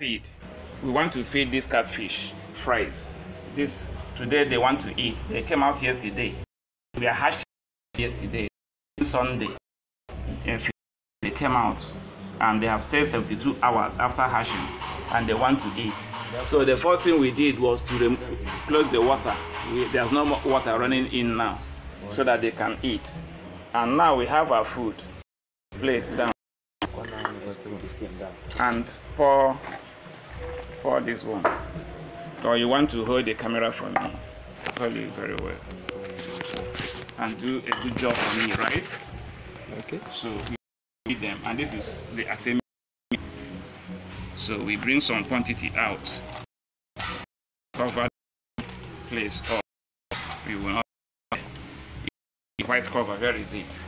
feed. We want to feed this catfish fries. This today they want to eat. They came out yesterday. We are hatched yesterday, Sunday. They came out and they have stayed 72 hours after hatching and they want to eat. So the first thing we did was to close the water. We, there's no more water running in now so that they can eat. And now we have our food. Plate down and pour pour this one. Or you want to hold the camera for me. Hold it very well. And do a good job for me, right? Okay. So we them, and this is the Artemia. So we bring some quantity out, cover place up. We will not quite cover. Where is it?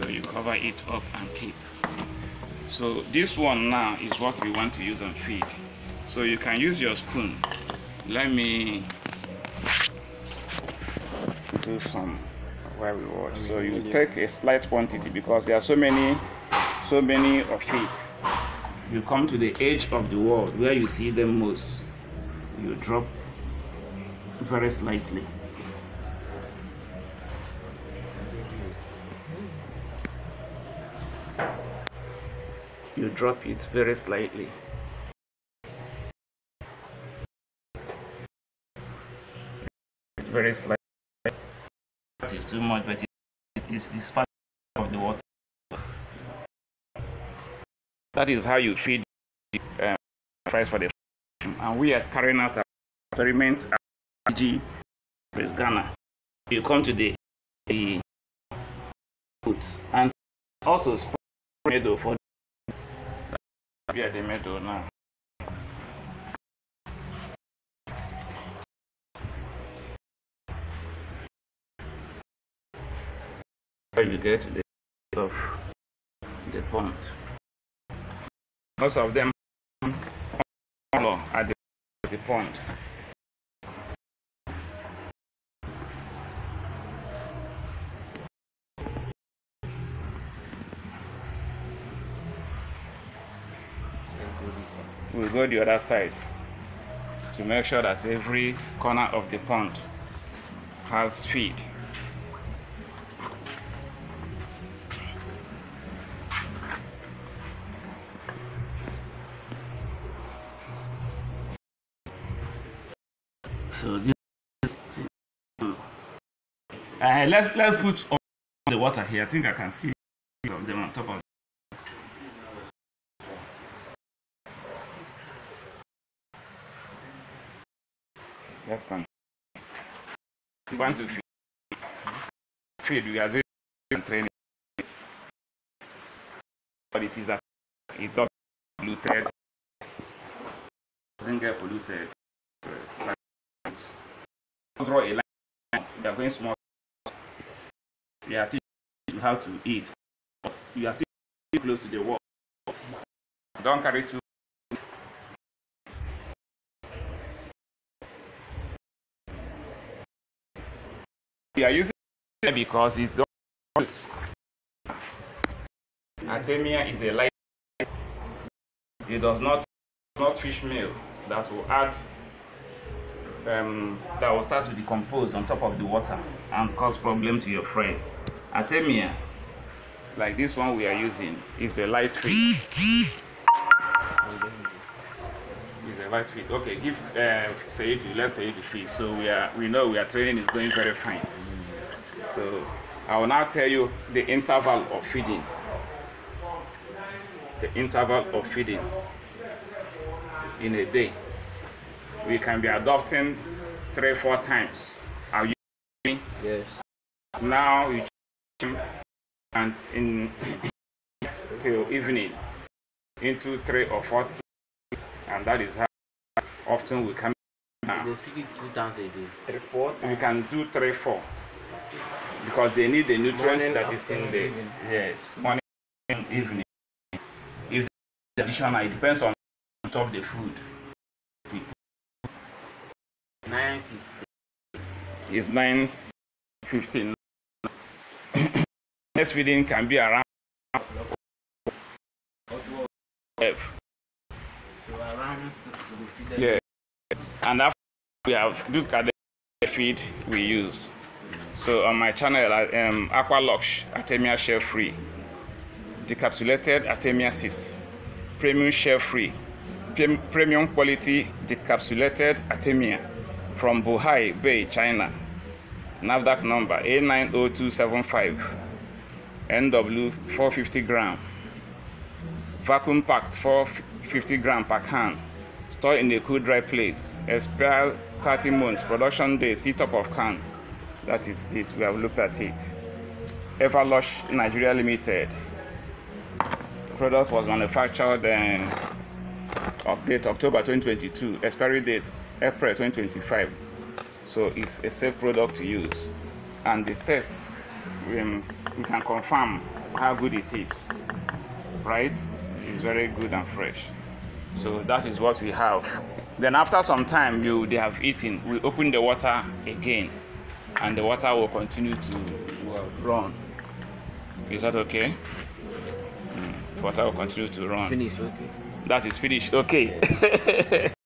So you cover it up and keep. So this one now is what we want to use and feed. So you can use your spoon. Let me do some while we watch. So you take a slight quantity because there are so many, so many of it. You come to the edge of the wall where you see them most. You drop very slightly. You drop it very slightly. Very slightly that is too much, but it is this part of the water. That is how you feed um, price for the. And we are carrying out an experiment at G Press Ghana. You come to the, the food and also meadow for are the meadow now. you get the of the pond. Most of them at the, the pond. We'll go the other side to make sure that every corner of the pond has feed. So this uh, let's let's put on the water here. I think I can see some of them on top of Let's continue. We want to feed. feed. We are doing training. But it is a it doesn't polluted. Doesn't get polluted. draw a line. You are going small. You are teaching you how to eat. You are sitting close to the wall. Don't carry too. We are using it because it's the Artemia is a light. It does not not fish meal that will add um, that will start to decompose on top of the water and cause problem to your friends. Artemia, like this one we are using, is a light feed. Is a light feed. Okay, give uh, Said, let's say feed. So we are we know we are training is going very fine. So I will now tell you the interval of feeding. The interval of feeding in a day we can be adopting three, four times. Are you me? Yes. Now you change and in till evening into three or four, and that is how often we can. Now. They feed two times a day. Three, four. We can do three, four because they need the nutrients that is in the yes morning and evening. If the additional, it depends on top the food. Nine fifteen. It's nine fifteen. Next feeding can be around. Yeah, and after we have looked at the feed we use. So on my channel, I am Aqualux Artemia shell free, decapsulated Artemia cyst, premium shell free, premium quality decapsulated Artemia from Bohai Bay, China. NAFDAC number A90275, NW 450 gram, vacuum packed 450 gram per can, stored in a cool dry place, expires 30 months, production day, sit-up of can. That is it, we have looked at it. Everlush Nigeria Limited. Product was manufactured in update October 2022, expiry date April 2025. So it's a safe product to use. And the test, um, we can confirm how good it is. Right? It's very good and fresh. So that is what we have. Then after some time you they have eaten, we open the water again and the water will continue to run. Is that okay? Mm, Water will continue to run. Finish, okay. That is finished. Okay.